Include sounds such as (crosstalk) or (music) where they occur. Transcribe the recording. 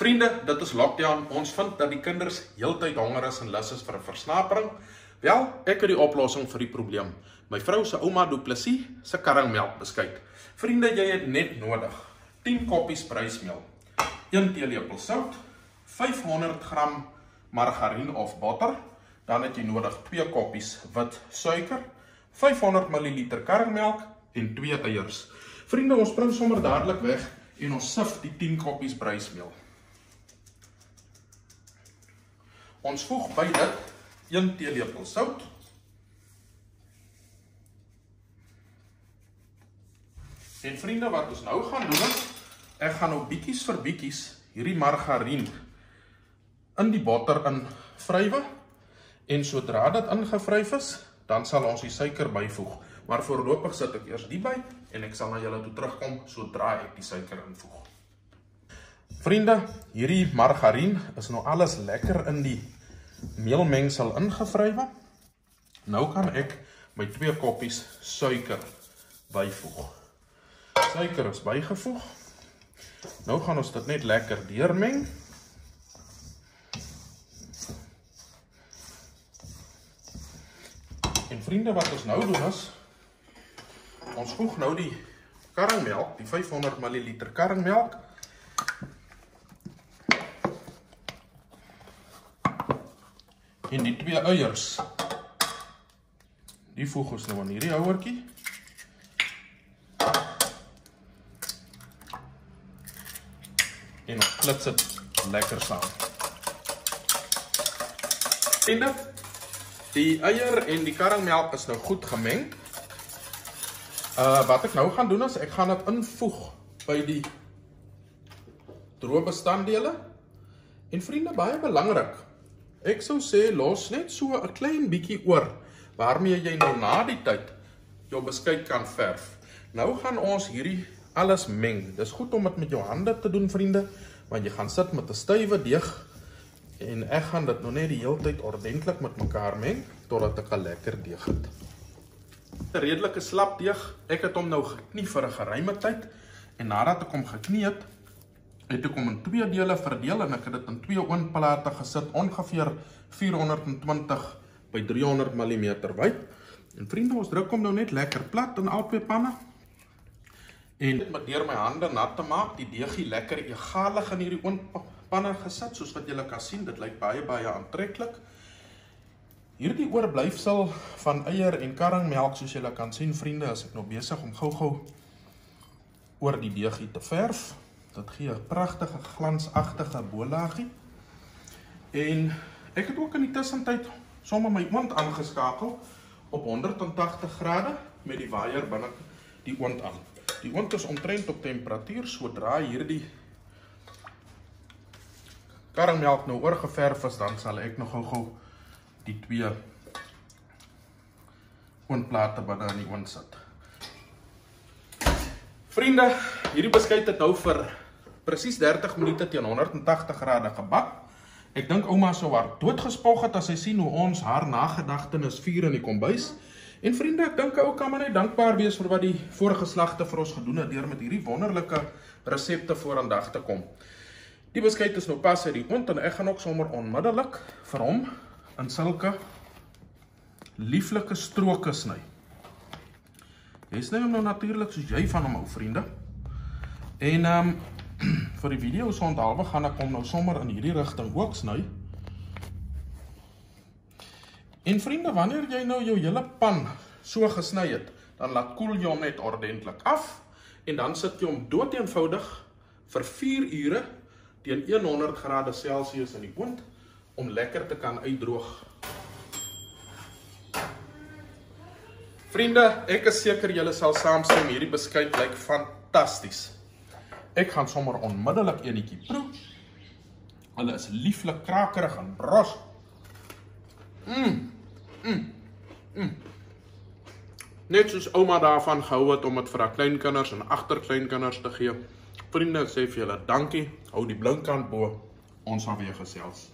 Vriende, dit is lockdown. Ons vind dat die kinders heeltyd honger is en lus is vir 'n versnapering. Wel, ek het die oplossing vir die probleem. My vrou se ouma Du Plessis se karringmelk beskuit. Vriende, jy het net nodig 10 koppies brysmeel, 1 teelepel sout, 500 gram margarien of botter, dan het jy nodig 2 koppies wit suiker, 500 ml karringmelk en 2 eiers. Vriende, ons spring sommer dadelik weg en ons sif die 10 koppies brysmeel. Ons voeg by dit 1 teelepel sout. En vriende, wat ons nou gaan doen is ek gaan nou bietjies vir bietjies hierdie margarien in die botter in vrywe en sodra dit ingevryf is, dan sal ons die suiker byvoeg. Maar voorlopig sit ek eers die by en ek sal na julle toe terugkom sodra ek die suiker invoeg. Vriende, hierdie margarien is nou alles lekker in die meelmengsel ingevrywe. Nou kan ek my 2 koppies suiker byvoeg. Suiker is bygevoeg. Nou gaan ons dit net lekker deurmeng. En vriende, wat ons nou doen is ons voeg nou die karringmelk, die 500 ml karringmelk en die twee eiers. Die voeg ons nou aan hierdie houertjie. En ons klits dit lekker saam. Dit die eier en die karringmelk is nou goed gemeng. Uh wat ek nou gaan doen is ek gaan dit invoeg by die droë bestanddele. En vriende, baie belangrik. Ek sou sê los net so 'n klein bietjie oor waarmee jy nou na die tyd jou beskuit kan verf. Nou gaan ons hierdie alles meng. Dis goed om dit met jou hande te doen, vriende, want jy gaan sit met 'n stywe deeg en ek gaan dit nou net die hele tyd ordentlik met mekaar meng totdat ek 'n lekker deeg het. 'n Redelike slap deeg. Ek het hom nou geknie vir 'n geruime tyd en nadat ek hom geknie het, het ek hom in twee dele verdeel en ek het dit in twee oonplate gesit ongeveer 420 by 300 mm wyd. En vriende, ons druk hom nou net lekker plat in albei panne. En dit met deur my hande nat te maak, die deegie lekker egalig in hierdie oonpanne gesit, soos wat julle kan sien, dit lyk baie baie aantreklik. Hierdie oorblyfsel van eier en karringmelk, soos julle kan sien, vriende, is ek nou besig om gou-gou oor die deegie te verf. Dit gee 'n pragtige glansagtige bolaagie. En ek het ook in die tussentyd sommer my oond aangeskakel op 180 grade met die waier binne die oond aan. Die oond is omtrent op temperatuur sodra hierdie karringmelk nou oorgeverf is, dan sal ek nog gou-gou die twee oondplate binne in die oond sit. Vriende, hierdie beskuit het nou vir presies 30 minute teen 180 grade gebak. Ek dink ouma sou haar doodgespog het as sy sien hoe ons haar nagedagtenis vier in die kombuis. En vriende, ek dink ou kan maar net dankbaar wees vir wat die vorige geslagte vir ons gedoen het deur met hierdie wonderlike resepte vorendag te kom. Die beskuit is nou pas uit die oond en ek gaan ook sommer onmiddellik vir hom in sulke lieflike stroke sny. Jy sny hom nou natuurlik soos jy van hom hou, vriende. En ehm um, (clears throat) vir die video se onthaalwe gaan ek hom nou sommer in hierdie rigting ook sny. En vriende, wanneer jy nou jou hele pan so gesny het, dan laat koel jy hom net ordentlik af en dan sit jy hom doeteenvoudig vir 4 ure teen 100 grade Celsius in die oond om lekker te kan uitdroog. Vriende, ek is seker julle sal saamstem hierdie beskuit lyk fantasties. Ek gaan sommer onmiddellik eenetjie proe. Hulle is lieflik krakerig en bros. Mm. Mm. Mm. Net soos ouma daarvan gehou het om dit vir haar kleinkinders en agterkleinkinders te gee. Vriende, sê vir julle dankie. Hou die blinkkant bo. Ons gaan weer gesels.